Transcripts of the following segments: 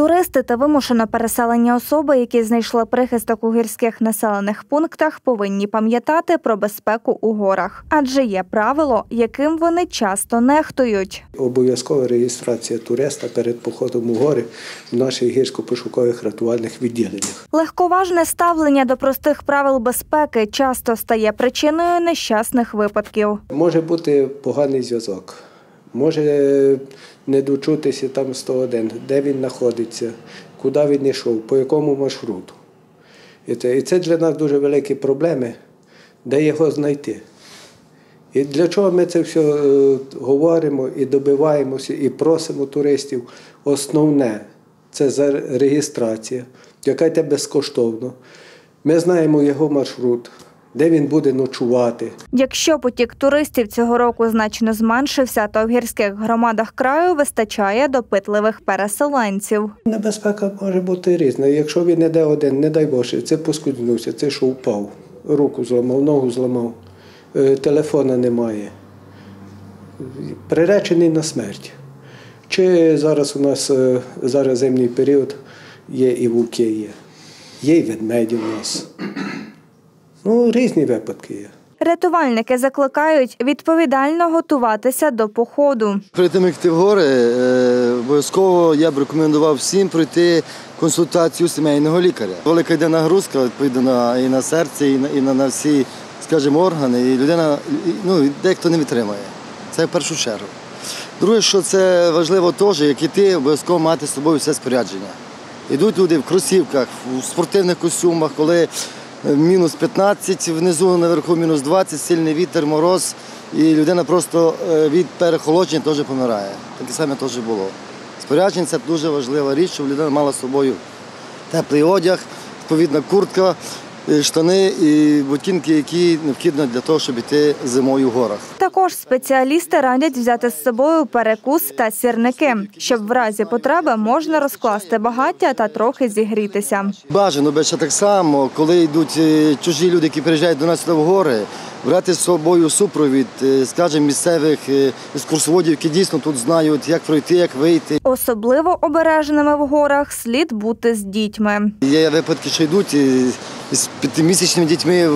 Туристи та вимушено переселені особи, які знайшли прихисток у гірських населених пунктах, повинні пам'ятати про безпеку у горах, адже є правило, яким вони часто нехтують. Обов'язкова реєстрація туриста перед походом у гори в наших гірсько-пошукових рятувальних відділеннях. Легковажне ставлення до простих правил безпеки часто стає причиною нещасних випадків. Може бути поганий зв'язок, може не дочутися там 101, де він знаходиться, куди він йшов, по якому маршруту. І це, і це для нас дуже великі проблеми, де його знайти. І для чого ми це все е, говоримо і добиваємося, і просимо туристів. Основне це за реєстрація, яка йде безкоштовно. Ми знаємо його маршрут, де він буде ночувати. Якщо потік туристів цього року значно зменшився, то в гірських громадах краю вистачає допитливих переселенців. Небезпека може бути різна. Якщо він іде один, не дай Боже, це поскуднувся, це що впав, руку зламав, ногу зламав, е, телефона немає. Приречений на смерть. Чи зараз у нас е, зараз зимній період є і вовки є, є і ведмеді у нас. Ну, різні випадки є. Рятувальники закликають відповідально готуватися до походу. Перед тим, як йти в гори, е, обов'язково я б рекомендував всім пройти консультацію сімейного лікаря. Велика йде нагрузка відповідно і на серце, і на, і на, на всі, скажімо, органи. І людина ну, дехто не витримає. Це в першу чергу. Друге, що це важливо теж, як іти, обов'язково мати з собою все спорядження. Йдуть люди в кросівках, в спортивних костюмах, коли мінус 15, внизу наверху мінус 20, сильний вітер, мороз, і людина просто е, від перехолодження теж помирає. Таке саме теж було. Спорядження це дуже важлива річ, щоб людина мала з собою теплий одяг, відповідна куртка, штани і ботинки, які необхідні для того, щоб йти зимою в горах. Також спеціалісти радять взяти з собою перекус та сірники, щоб в разі потреби можна розкласти багаття та трохи зігрітися. Бажано ще так само, коли йдуть е, чужі люди, які приїжджають до нас в гори, брати з собою супровід, е, скажімо, місцевих е, екскурсоводів, які дійсно тут знають, як пройти, як вийти. Особливо обережними в горах слід бути з дітьми. Є випадки, що йдуть е, з п'ятимісячними дітьми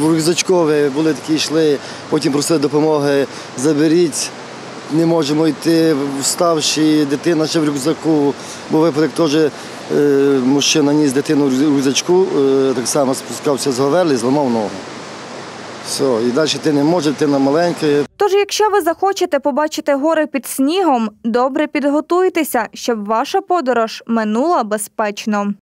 в рюкзачкове, були такі, йшли, потім просили допомоги, заберіть. Не можемо йти, вставши, дитина ще в рюкзаку. Був випадок теж е, мужчина ніс дитину в рюкзачку, е, так само спускався з говерлі, зламав ногу. Все, і далі ти не може, дитина маленька. Тож, якщо ви захочете побачити гори під снігом, добре підготуйтеся, щоб ваша подорож минула безпечно.